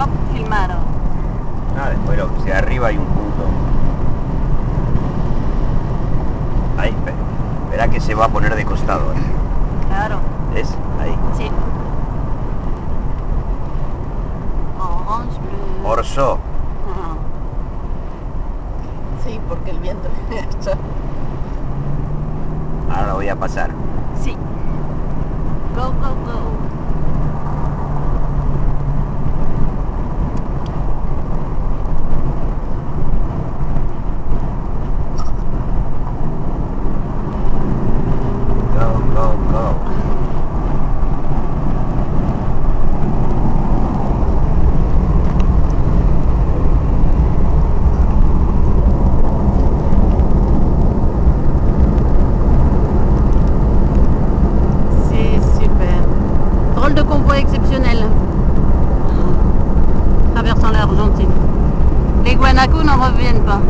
va a filmar. Ah, después lo que sea arriba hay un punto. Ahí, ve- verá que se va a poner de costado. ¿eh? Claro, ¿Ves? Ahí. sí. Orso. Sí, porque el viento. Ahora lo voy a pasar. Sí. Go, go, go. C'est super. Drôle de convoi exceptionnel. Traversant l'Argentine. Les Guanacos n'en reviennent pas.